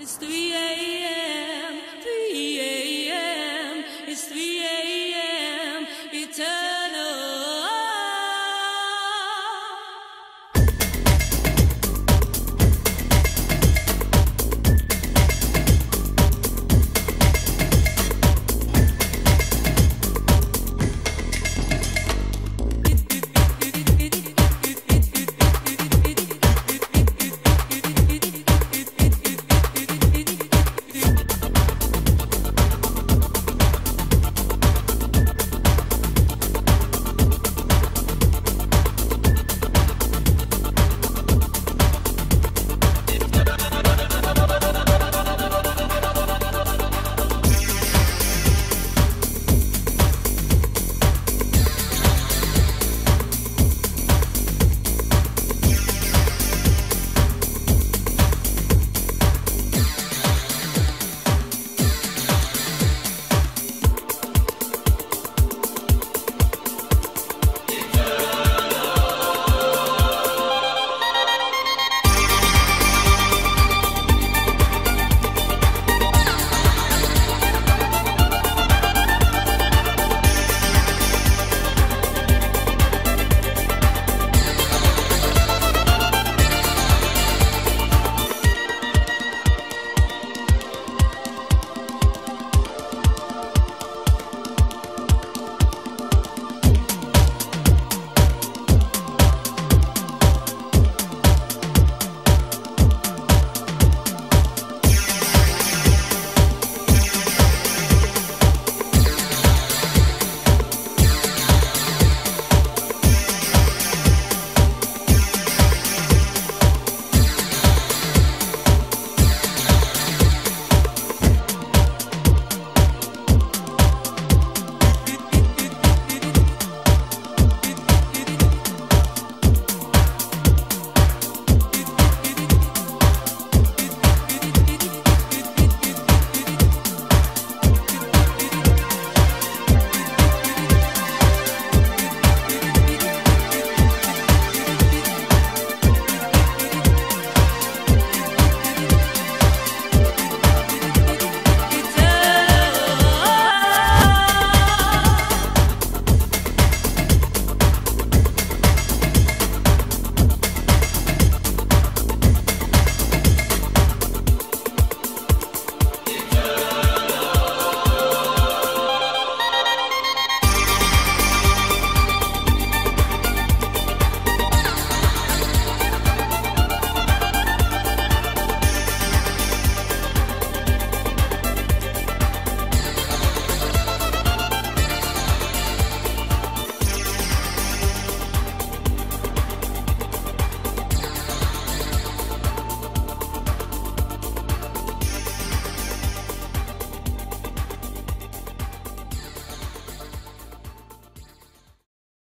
It's 3 a.m.